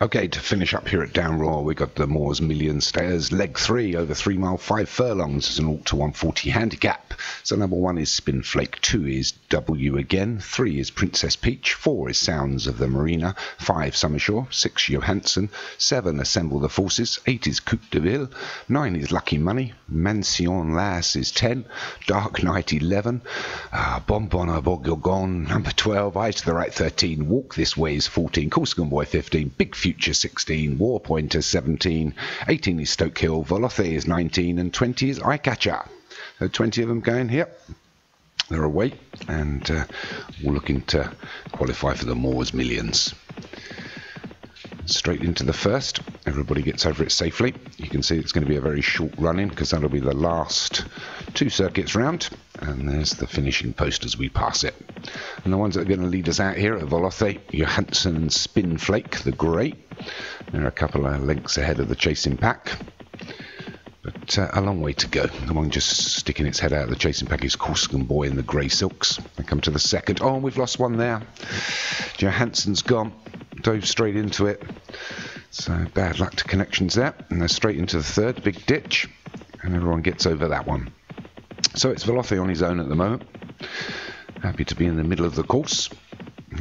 Okay, to finish up here at Downroar, we've got the Moores Million Stayers, leg three over three mile, five furlongs. It's an 0 to 140 handicap. So number one is Spin Flake, two is W again, three is Princess Peach, four is Sounds of the Marina, five Summershore, six Johansson, seven Assemble the Forces, eight is Coupe de Ville, nine is Lucky Money, Mansion Lass is ten, Dark Knight eleven, uh, Bonbon Bourgogne number twelve, Eyes to the Right thirteen, Walk This Way is fourteen, Corsican Boy fifteen, Big Future 16, War Pointer 17, 18 is Stoke Hill, Volothe is 19, and 20 is Eyecatcher. So 20 of them going here. They're away, and uh, we're looking to qualify for the Moores Millions. Straight into the first. Everybody gets over it safely. You can see it's going to be a very short run in because that'll be the last two circuits round. And there's the finishing post as we pass it. And the ones that are going to lead us out here are Volothe, Johansson and Spinflake, the grey. They're a couple of lengths ahead of the chasing pack. But uh, a long way to go. The one just sticking its head out of the chasing pack is Corsican Boy in the grey silks. They come to the second. Oh, we've lost one there. Johansson's gone. Dove straight into it. So bad luck to connections there. And they're straight into the third, big ditch. And everyone gets over that one. So it's Volothe on his own at the moment. Happy to be in the middle of the course.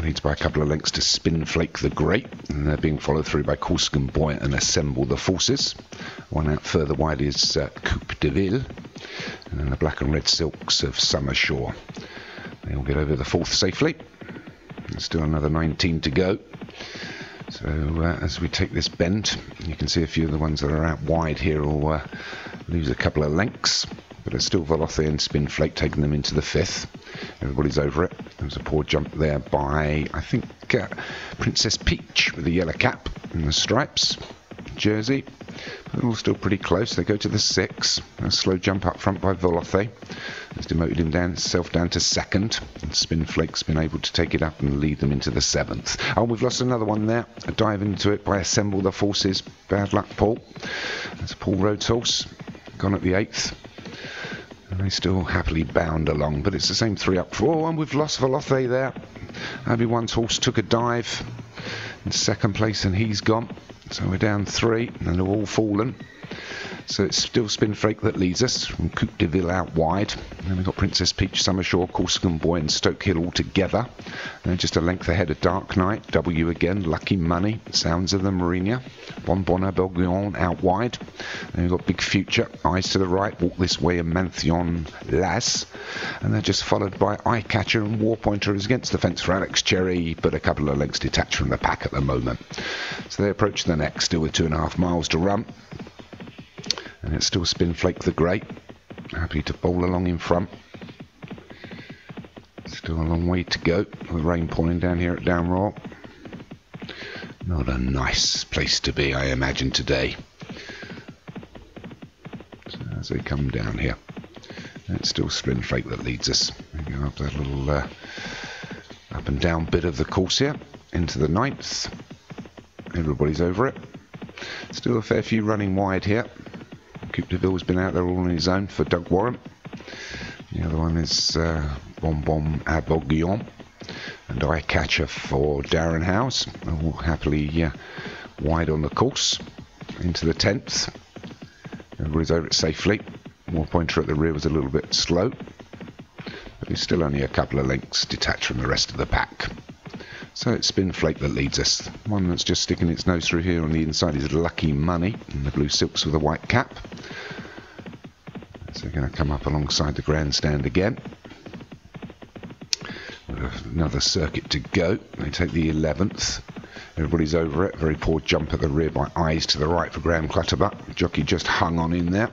Leads by a couple of lengths to Spinflake the Great, and they're being followed through by Corsican Boy and Assemble the Forces. One out further wide is uh, Coupe de Ville, and then the black and red silks of Summershore. They all get over the fourth safely. There's still another 19 to go. So uh, as we take this bend, you can see a few of the ones that are out wide here will uh, lose a couple of lengths, but it's still Volothe and Spinflake taking them into the fifth. Everybody's over it. There was a poor jump there by, I think, uh, Princess Peach with the yellow cap and the stripes jersey. They're all still pretty close. They go to the six. A slow jump up front by Volothe. Has demoted him down, himself down to second. And Spinflake's been able to take it up and lead them into the seventh. Oh, we've lost another one there. A dive into it by Assemble the Forces. Bad luck, Paul. That's Paul Rhodes' horse. Gone at the eighth. And they still happily bound along, but it's the same three up four, and we've lost Volothe there. Obi-Wan's horse took a dive in second place, and he's gone. So we're down three, and they've all fallen. So it's still spin Spinflake that leads us from Coupe de Ville out wide. And then we've got Princess Peach, Summershore, Corsican Boy, and Stoke Hill all together. And then just a length ahead of Dark Knight, W again, Lucky Money, Sounds of the Marina, Bon Bonbon Bourgogne out wide. Then we've got Big Future, Eyes to the Right, Walk This Way, and Mantheon Lass. And they're just followed by Eyecatcher and War Pointer is against the fence for Alex Cherry, but a couple of lengths detached from the pack at the moment. So they approach the next, still with two and a half miles to run. And it's still Spinflake the Great. Happy to bowl along in front. Still a long way to go. With rain pouring down here at Downroar. Not a nice place to be, I imagine, today. So as we come down here. It's still Spinflake that leads us. We go up that little uh, up and down bit of the course here. Into the ninth. Everybody's over it. Still a fair few running wide here. Coupe de Ville's been out there all on his own for Doug Warren. The other one is uh, Bonbon à Bourgogne and Eyecatcher for Darren House. All happily uh, wide on the course into the 10th. Everybody's over it safely. War Pointer at the rear was a little bit slow, but he's still only a couple of lengths detached from the rest of the pack. So it's Spinflake that leads us. One that's just sticking its nose through here on the inside is Lucky Money in the blue silks with a white cap. They're going to come up alongside the grandstand again. Another circuit to go. They take the 11th. Everybody's over it. Very poor jump at the rear by Eyes to the right for Graham Clutterbuck. Jockey just hung on in there.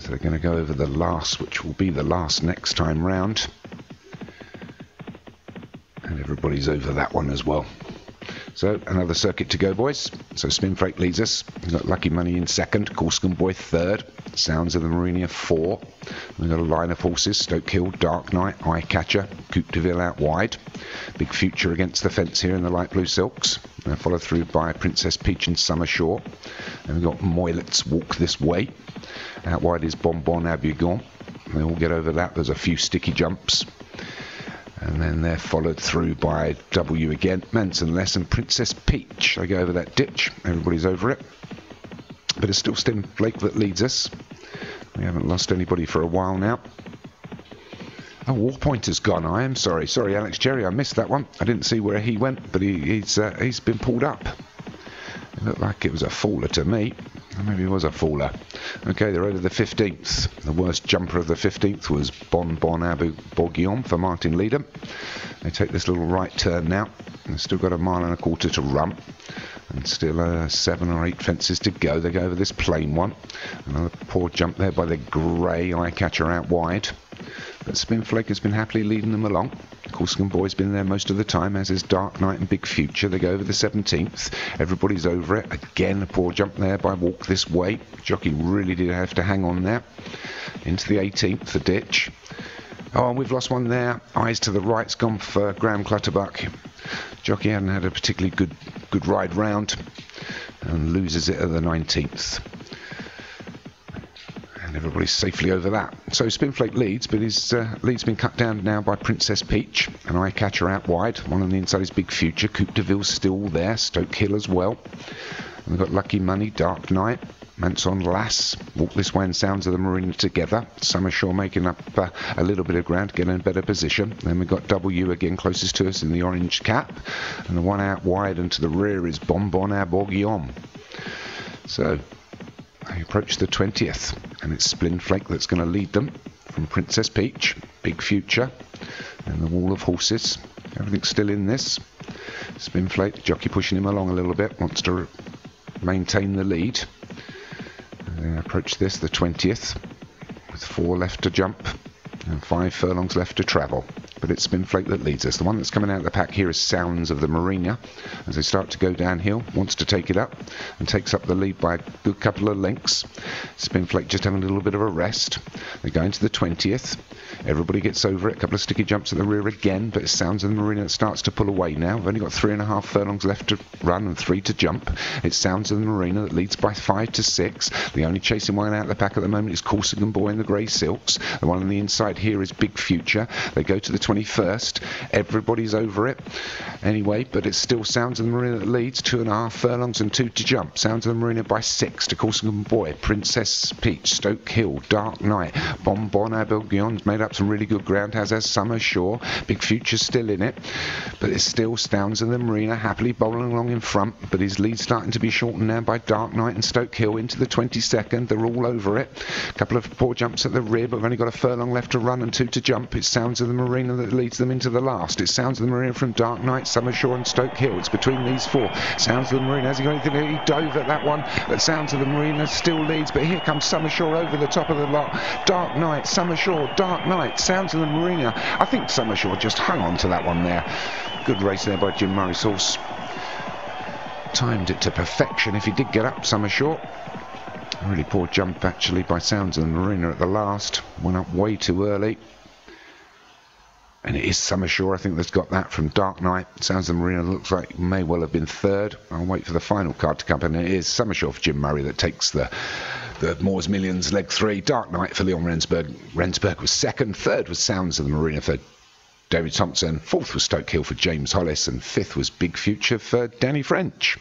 So they're going to go over the last, which will be the last next time round and everybody's over that one as well. So another circuit to go, boys. So Spinflake leads us. We've got Lucky Money in second, Corsican Boy third, Sounds of the Marina four. We've got a line of horses, Stoke Hill, Dark Knight, Eye Catcher, Coupe de Ville out wide. Big Future against the fence here in the light blue silks. And followed through by Princess Peach and Summershore. And we've got Moylet's Walk This Way. Out wide is Bonbon Bourgogne. They all get over that. There's a few sticky jumps. And then they're followed through by W again, Manson Less and Princess Peach. They go over that ditch, everybody's over it. But it's still Spin Flake that leads us. We haven't lost anybody for a while now. Oh, Warpointer's gone. I am sorry. Sorry, Alex Jerry, I missed that one. I didn't see where he went, but he, he's uh, he's been pulled up. It looked like it was a faller to me. Maybe it was a faller. Okay, they're over the 15th. The worst jumper of the 15th was Bon Bon Abu Bourguignon for Martin Leader. They take this little right turn now. They've still got a mile and a quarter to run. And still uh, seven or eight fences to go. They go over this plain one. Another poor jump there by the grey eye catcher out wide. But Spinflake has been happily leading them along. Corsican Boy's been there most of the time, as is Dark Knight and Big Future. They go over the 17th. Everybody's over it. Again, a poor jump there by Walk This Way. Jockey really did have to hang on there. Into the 18th, the ditch. Oh, and we've lost one there. Eyes to the right's gone for Graham Clutterbuck. Jockey hadn't had a particularly good good ride round and loses it at the 19th and everybody's safely over that. So Spinflake leads, but his uh, lead's been cut down now by Princess Peach, and Eye Catcher out wide. One on the inside is Big Future. Coupe de Ville's still there. Stoke Hill as well. And we've got Lucky Money, Dark Knight, Manson Lass, Walk This Way and Sounds of the Marina together. Summer Shore making up uh, a little bit of ground, getting in a better position. Then we've got W again closest to us in the orange cap. And the one out wide and to the rear is Bonbon Bourguignon. So they approach the 20th, and it's Splinflake that's going to lead them from Princess Peach, Big Future, and the Wall of Horses. Everything's still in this. Spinflake, jockey pushing him along a little bit, wants to maintain the lead. They approach this, the 20th, with four left to jump and five furlongs left to travel but it's Spinflake that leads us. The one that's coming out of the pack here is Sounds of the Marina. As they start to go downhill, wants to take it up and takes up the lead by a good couple of lengths. Spinflake just having a little bit of a rest. They go into the 20th. Everybody gets over it. A couple of sticky jumps at the rear again, but it Sounds of the Marina that starts to pull away now. We've only got three and a half furlongs left to run and three to jump. It Sounds of the Marina that leads by five to six. The only chasing one out the pack at the moment is Corsican Boy in the grey silks. The one on the inside here is Big Future. They go to the 21st. Everybody's over it anyway, but it still Sounds of the Marina that leads. Two and a half furlongs and two to jump. Sounds of the Marina by six to Corsican Boy, Princess Peach, Stoke Hill, Dark Knight, Bonbon Bourguignon's made up some really good ground, has as Summer Shore. Big Future's still in it, but it's still Sounds of the Marina happily bowling along in front, but his lead starting to be shortened now by Dark Knight and Stoke Hill into the 22nd. They're all over it. A couple of poor jumps at the rear, but we've only got a furlong left to run and two to jump. It's Sounds of the Marina that leads them into the last. It Sounds of the Marina from Dark Knight, Summer Shore and Stoke Hill. It's between these four. Sounds of the Marina. Has he got anything? He dove at that one. But Sounds of the Marina still leads. But here comes Summer Shore over the top of the lot. Dark Knight, Summer Shore, Dark Knight, Sounds of the Marina. I think Summer Shore just hung on to that one there. Good race there by Jim Murray's horse. Timed it to perfection if he did get up Summer Shore. Really poor jump actually by Sounds of the Marina at the last. Went up way too early. And it is Summer Shore, I think, that's got that from Dark Knight. Sounds of the Marina looks like may well have been third. I'll wait for the final card to come, and it is Summer Shore for Jim Murray that takes the the Moore's Millions leg three. Dark Knight for Leon Rensburg. Rensburg was second. Third was Sounds of the Marina for David Thompson. Fourth was Stoke Hill for James Hollis, and fifth was Big Future for Danny French.